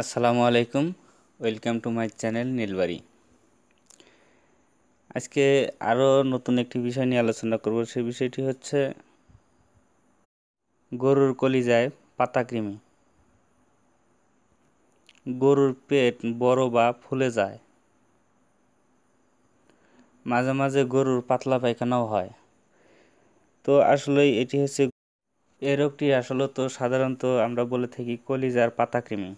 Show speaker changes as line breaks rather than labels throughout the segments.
আসসালামু আলাইকুম, welcome to my channel Nilbari. আজকে আরও নতুন একটি বিষয় নিয়ে আলোচনা করব, সেই বিষয়টি হচ্ছে গরুর কলিজায় পাতাকৃমি গরুর পেট বড় বা ফুলে যায়, মাঝে মাঝে গরুর পাতলা পায়খানাও হয়। তো আসলে এটি হচ্ছে, এ রোগটি আসলে তো সাধারণত আমরা বলে থাকি কলিজার পাতাকৃমি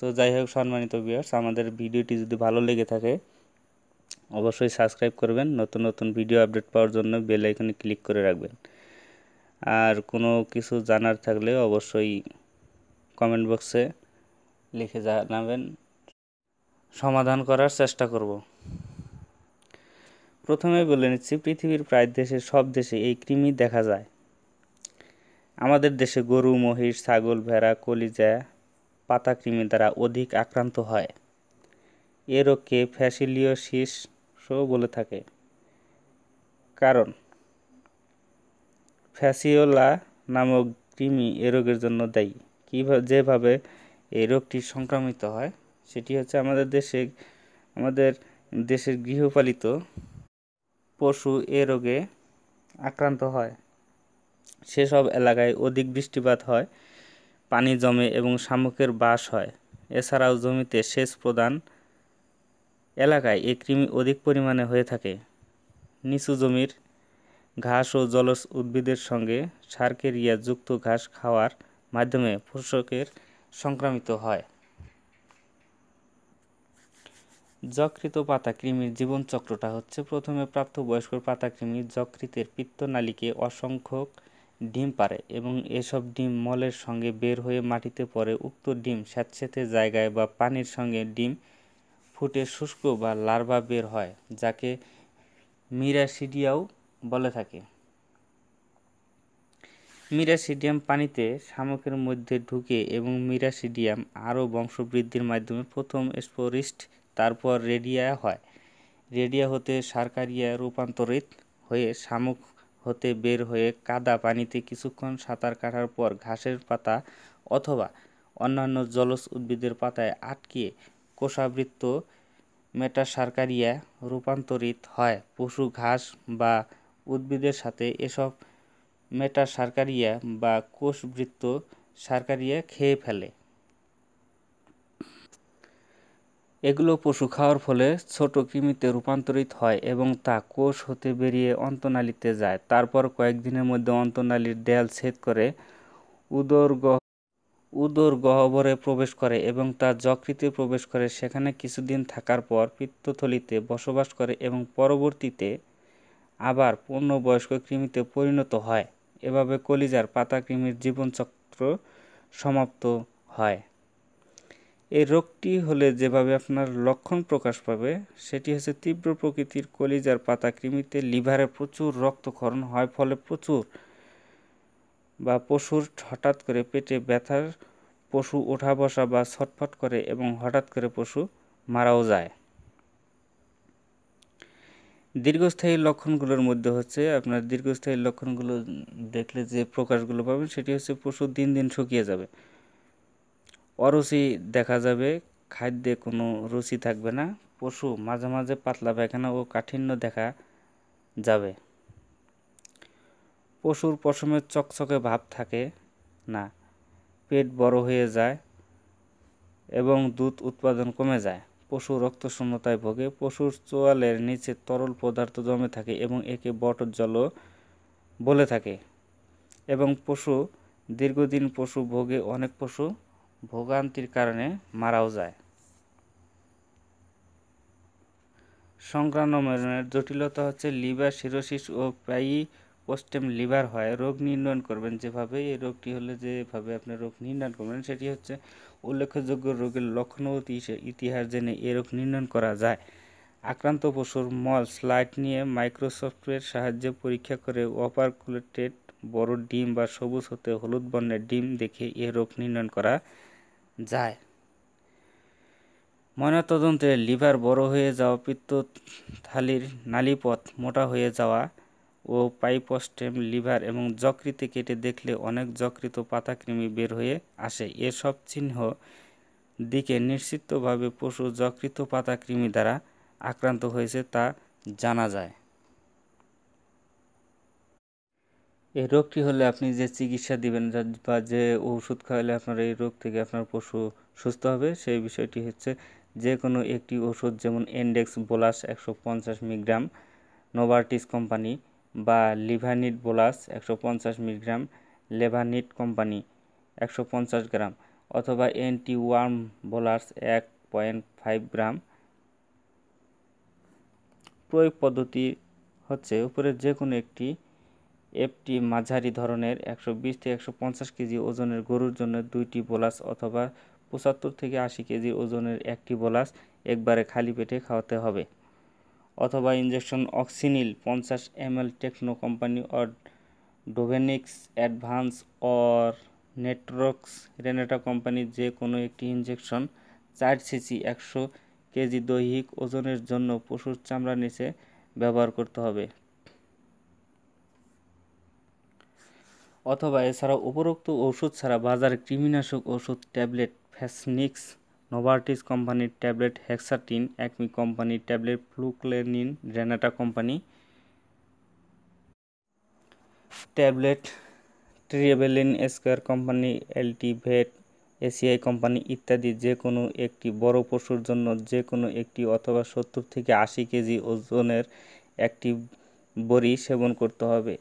তো যাই হোক, সম্মানিত ভিউয়ার্স আমাদের ভিডিওটি যদি ভালো লেগে থাকে, অবশ্যই সাবস্ক্রাইব করবেন। নতুন নতুন ভিডিও আপডেট পাওয়ার জন্য বেল আইকনে ক্লিক করে রাখবেন। আর কোনো কিছু জানার থাকলে অবশ্যই কমেন্ট বক্সে লিখে জানাবেন। সমাধান করার চেষ্টা করব। প্রথমে বলে নিচ্ছি, পৃথিবীর প্রায় দেশের সব দেশে এই কৃমি দেখা যায়। আমাদের দেশে গরু, মহিষ, ছাগল, ভেড়া, কলিজা পাতা কৃমি দ্বারা অধিক আক্রান্ত হয়। এ রোগকে ফ্যাসিলিওসিসও বলে থাকে। কারণ, ফ্যাসিওলা নামক কৃমি এ রোগের জন্য দায়ী। কীভাবে যেভাবে এই রোগটি সংক্রামিত হয়, সেটি হচ্ছে আমাদের দেশে, আমাদের দেশের গৃহপালিত পশু এ রোগে আক্রান্ত হয়। সেসব এলাকায় অধিক বৃষ্টিপাত হয়। পানি জমে এবং শামুকের বাস হয়। এছাড়াও জমিতে সেচ প্রদান এলাকায় এই কৃমি অধিক পরিমাণে হয়ে থাকে। নিচু জমির ঘাস ও জলজ উদ্ভিদের সঙ্গে সার্কেরিয়া যুক্ত ঘাস খাওয়ার মাধ্যমে পোষকের সংক্রামিত হয়। যকৃত পাতা কৃমির জীবনচক্রটা হচ্ছে প্রথমে প্রাপ্তবয়স্ক পাতা কৃমি যকৃতের পিত্তনালীকে অসংখ্য ডিম পারে এবং এসব ডিম মলের সঙ্গে বের হয়ে মাটিতে পড়ে। উক্ত ডিম স্যাঁতস্যাঁতে জায়গায় বা পানির সঙ্গে ডিম ফুটে শুষ্ক বা লার্ভা বের হয়, যাকে মিরাসিডিয়াও বলে থাকে। মিরাসিডিয়াম পানিতে শামুকের মধ্যে ঢুকে এবং মিরাসিডিয়াম আরও বংশবৃদ্ধির মাধ্যমে প্রথম স্পোরিস্ট, তারপর রেডিয়া হয়। রেডিয়া হতে সারকারিয়া রূপান্তরিত হয়ে শামুক হতে বের হয়ে কাদা পানিতে কিছুক্ষণ সাঁতার কাটার পর ঘাসের পাতা অথবা অন্যান্য জলজ উদ্ভিদের পাতায় আটকে কোষাবৃত্ত মেটাসার্কারিয়া রূপান্তরিত হয়। পশু, ঘাস বা উদ্ভিদের সাথে এসব মেটাসার্কারিয়া বা কোষবৃত্ত সার্কারিয়া খেয়ে ফেলে। এগুলো পশু খাওয়ার ফলে ছোট কৃমিতে রূপান্তরিত হয় এবং তা কোষ হতে বেরিয়ে অন্তনালীতে যায়। তারপর কয়েকদিনের মধ্যে অন্তনালীর দেয়াল ছেদ করে উদর গহ উদর গহ্বরে প্রবেশ করে এবং তা যকৃতে প্রবেশ করে। সেখানে কিছুদিন থাকার পর পিত্তথলিতে বসবাস করে এবং পরবর্তীতে আবার পূর্ণবয়স্ক কৃমিতে পরিণত হয়। এভাবে কলিজার পাতা কৃমির জীবনচক্র সমাপ্ত হয়। এই রোগটি হলে যেভাবে আপনার লক্ষণ প্রকাশ পাবে, সেটি হচ্ছে তীব্র প্রকৃতির কলিজার পাতা কৃমিতে লিভারে প্রচুর রক্তক্ষরণ হয়, ফলে প্রচুর বা পশুর হঠাৎ করে পেটে ব্যথার পশু ওঠা বসা বা ছটফট করে এবং হঠাৎ করে পশু মারাও যায়। দীর্ঘস্থায়ী লক্ষণগুলোর মধ্যে হচ্ছে আপনার দীর্ঘস্থায়ী লক্ষণগুলো দেখলে যে প্রকাশগুলো পাবেন, সেটি হচ্ছে পশু দিন দিন শুকিয়ে যাবে। অরুচি দেখা যাবে, খাদ্যে কোনো রুচি থাকবে না, পশু মাঝে মাঝে পাতলা পায়খানা ও কাঠিন্য দেখা যাবে। পশুর পশমের চকচকে ভাব থাকে না, পেট বড় হয়ে যায় এবং দুধ উৎপাদন কমে যায়। পশু রক্তশূন্যতায় ভোগে, পশুর চোয়ালের নিচে তরল পদার্থ জমে থাকে এবং একে বটর জলও বলে থাকে এবং পশু দীর্ঘদিন পশু ভোগে অনেক পশু ভোগান্তির কারণে মারাও যায়। সংক্রামণের জটিলতা হচ্ছে লিভার সিরোসিস ও প্রায়ই পোস্টেম লিভার হয়। রোগ নির্ণয় করবেন যেভাবে, এই রোগটি হলে যেভাবে আপনি রোগ নির্ণয় করবেন, সেটি হচ্ছে উল্লেখযোগ্য রোগের লক্ষণ ও ইতিহাস জেনে এ রোগ নির্ণয় করা যায়। আক্রান্ত পশুর মল স্লাইড নিয়ে মাইক্রোসফটের সাহায্যে পরীক্ষা করে অপারকুলেটেড বড় ডিম বা সবুজ হতে হলুদ বর্ণের ডিম দেখে এ রোগ নির্ণয় করা যায়। ময়নাতদন্তে লিভার বড় হয়ে যাওয়া পিত্তথালির নালীপথ মোটা হয়ে যাওয়া ও পাইপস্টেম লিভার এবং যকৃতে কেটে দেখলে অনেক যকৃত পাতাকৃমি বের হয়ে আসে। এসব চিহ্ন দিকে নিশ্চিতভাবে পশু যকৃত পাতা কৃমি দ্বারা আক্রান্ত হয়েছে তা জানা যায়। এই রোগটি হলে আপনি যে চিকিৎসা দিবেন বা যে ওষুধ খাওয়ালে আপনার এই রোগ থেকে আপনার পশু সুস্থ হবে, সেই বিষয়টি হচ্ছে যে কোনো একটি ওষুধ যেমন এন্ডেক্স বোলাস একশো পঞ্চাশ মিলিগ্রাম নোভার্টিস কোম্পানি বা লিভানিট বোলাস একশো পঞ্চাশ মিলিগ্রাম লেভানিট কোম্পানি একশো পঞ্চাশ গ্রাম অথবা অ্যান্টি ওয়ার্ম বোলাস এক পয়েন্ট ফাইভ গ্রাম। প্রয়োগ পদ্ধতি হচ্ছে উপরের যে কোনো একটি একটি মাঝারি ধরনের একশো বিশ থেকে একশো পঞ্চাশ কেজি ওজনের গরুর জন্য দুইটি বোলাস অথবা পঁচাত্তর থেকে আশি কেজি ওজনের একটি বোলাস একবারে খালি পেটে খাওয়াতে হবে। অথবা ইঞ্জেকশন অক্সিনিল পঞ্চাশ M L Techno company or ডোভেনিক্স advance or নেটরক্স রেনেটা কোম্পানির যে কোনো একটি ইঞ্জেকশন চার সিসি একশো কেজি দৈহিক ওজনের জন্য পশুর চামড়া নিচে ব্যবহার করতে হবে। অথবা এছাড়াও উপরোক্ত ওষুধ ছাড়া বাজারে কৃমিনাশক ওষুধ ট্যাবলেট ফ্যাসনিক্স নোভার্টিস কোম্পানির ট্যাবলেট হেক্সাটিন একমি কোম্পানির ট্যাবলেট ফ্লুক্লেনিন রেনাটা কোম্পানি ট্যাবলেট ট্রিয়েবেলিন স্কোয়ার কোম্পানি এলটিভেট এসিআই কোম্পানি ইত্যাদি যে কোনো একটি বড় পশুর জন্য যে কোনো একটি অথবা সত্তর থেকে আশি কেজি ওজনের একটি বড়ি সেবন করতে হবে।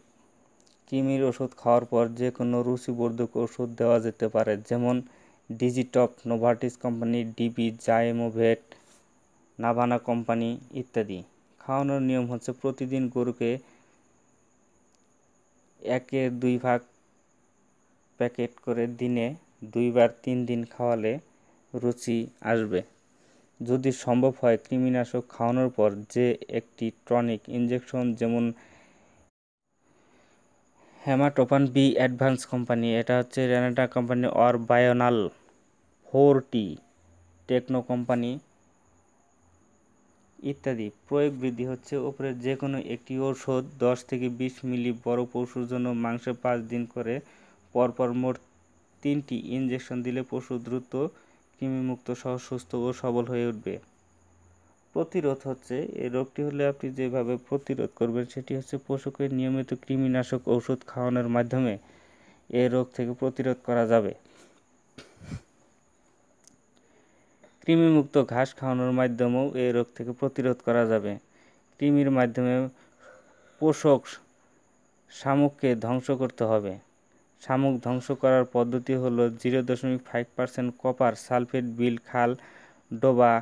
কৃমির ওষুধ খাওয়ার পর যে কোনো রুচিবর্ধক ওষুধ দেওয়া যেতে পারে, যেমন ডিজিটপ নোভার্টিস কোম্পানি, ডিবি জাইমোভেট নাভানা কোম্পানি ইত্যাদি। খাওয়ানোর নিয়ম হচ্ছে প্রতিদিন গরুকে একের দুই ভাগ প্যাকেট করে দিনে দুইবার তিন দিন খাওয়ালে রুচি আসবে। যদি সম্ভব হয়, কৃমিনাশক খাওয়ানোর পর যে একটি টনিক ইঞ্জেকশন যেমন হেমাটোপান বি অ্যাডভান্স কোম্পানি এটা হচ্ছে রেনাটা কোম্পানি অর বায়োনাল ফোর টি টেকনো কোম্পানি ইত্যাদি। প্রয়োগ বৃদ্ধি হচ্ছে ওপরে যে কোনো একটি ঔষধ দশ থেকে বিশ মিলি বড় পশুর জন্য মাংসে পাঁচ দিন করে, পরপর মোট তিনটি ইঞ্জেকশন দিলে পশু দ্রুত কৃমিমুক্ত সহ সুস্থ ও সবল হয়ে উঠবে। প্রতিরোধ হচ্ছে, এই রোগটি হলে আপনি যেভাবে প্রতিরোধ করবেন সেটি হচ্ছে পশুকে নিয়মিত কৃমিনাশক ওষুধ খাওয়ানোর মাধ্যমে এই রোগ থেকে প্রতিরোধ করা যাবে। কৃমিমুক্ত ঘাস খাওয়ানোর মাধ্যমেও এই রোগ থেকে প্রতিরোধ করা যাবে। কৃমির মাধ্যমে পোষক শামুককে ধ্বংস করতে হবে। শামুক ধ্বংস করার পদ্ধতি হলো জিরো দশমিক ফাইভ পার্সেন্ট কপার সালফেট, বিল, খাল, ডোবা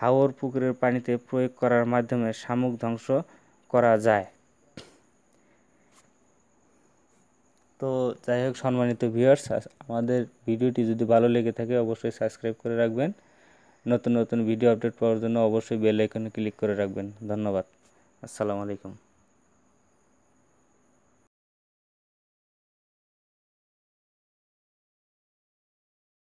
হাওর পুকুরের পানিতে প্রয়োগ করার মাধ্যমে শামুক ধ্বংস করা যায়। তো যাই হোক, সম্মানিত ভিউয়ার্স আমাদের ভিডিওটি যদি ভালো লেগে থাকে, অবশ্যই সাবস্ক্রাইব করে রাখবেন। নতুন নতুন ভিডিও আপডেট পাওয়ার জন্য অবশ্যই বেল আইকনে ক্লিক করে রাখবেন। ধন্যবাদ। আসসালামু আলাইকুম।